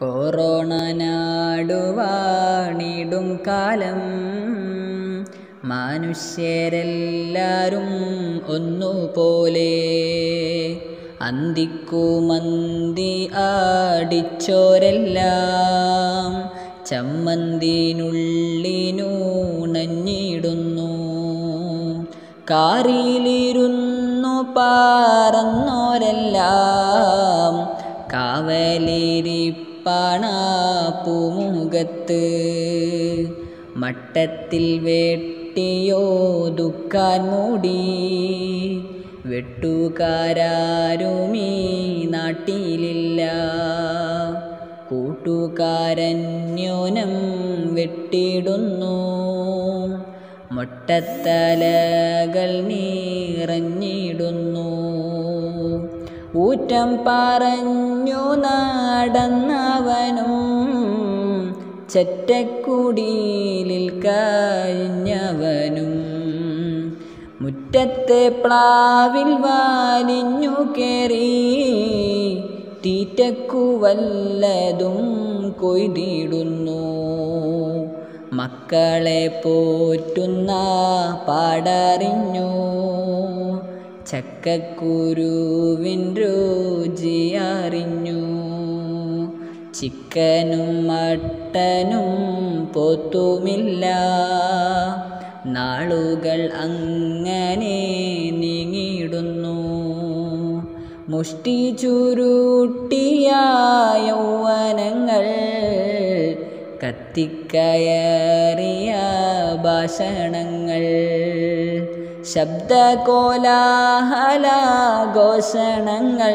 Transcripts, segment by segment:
Corona നാടുവാണിടും കാലം. മനുഷ്യരെല്ലാരും ഒന്നുപോലെ അന്തിക്കു മന്തി ആടിച്ചോരെല്ലാം ചമ്മന്തിനുള്ളിനൂണഞ്ഞിടുന്നു. കാറിലിരുന്നു പാറന്നോരെല്ലാം കാവലിരിപ്പാണ പൂമുഖത്ത് മട്ടത്തിൽ വെട്ടിയോ ദുഃഖാൻ മൂടി. വെട്ടുകാരാരുമീ നാട്ടിലില്ല. കൂട്ടുകാരന്യോനം വെട്ടിടുന്നു. മൊട്ടത്തലകൾ നിറഞ്ഞിടുന്നു. ഊറ്റം പറഞ്ഞു നടന്നവനും ചറ്റക്കുടിയിൽ കഴിഞ്ഞവനും. മുറ്റത്തെ പ്ലാവിൽ വാലിഞ്ഞു കയറി തീറ്റക്കു വല്ലതും കൊയ്തിടുന്നു. മക്കളെ പോറ്റുന്ന പാടറിഞ്ഞു. ചക്കക്കുരുവിൻ രുചിയറിഞ്ഞു ചിക്കനും മട്ടനും പോത്തുമില്ല. നാളുകൾ അങ്ങനെ നീങ്ങിടുന്നു മുഷ്ടി ചുരുട്ടിയ യൗവനങ്ങൾ കത്തിക്കയറിയ ഭാഷണങ്ങൾ. ശബ്ദകോലാഹലഘോഷണങ്ങൾ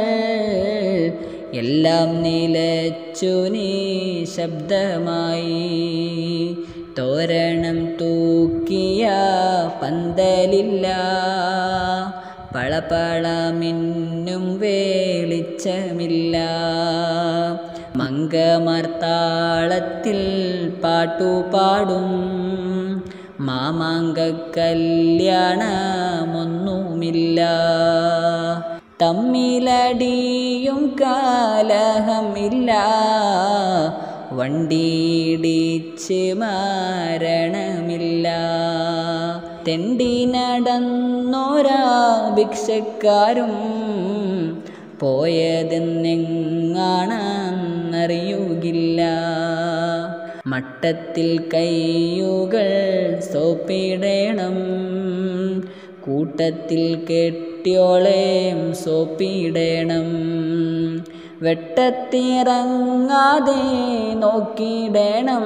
എല്ലാം നിലച്ചു നീ ശബ്ദമായി. തോരണം തൂക്കിയ പന്തലില്ല പളപള മിന്നും വെളിച്ചമില്ല. മംഗമർത്താളത്തിൽ പാട്ടുപാടും മാമാങ്ക കല്യാണമൊന്നുമില്ല തമ്മിലടിയും കാലഹമില്ല. വണ്ടിയിടിച്ച് മരണമില്ല. തെണ്ടി നടന്നോരാ ഭിക്ഷക്കാരും പോയതെന്നെങ്ങാണെന്നറിയുകില്ല. മട്ടത്തിൽ കയ്യുകൾ സോപ്പിടണം. കൂട്ടത്തിൽ കെട്ടിയോളേം സോപ്പിടണം. വെട്ടത്തിറങ്ങാതെ നോക്കിയിടണം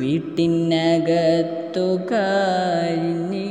വീട്ടിനകത്തു കഴിഞ്ഞിടണം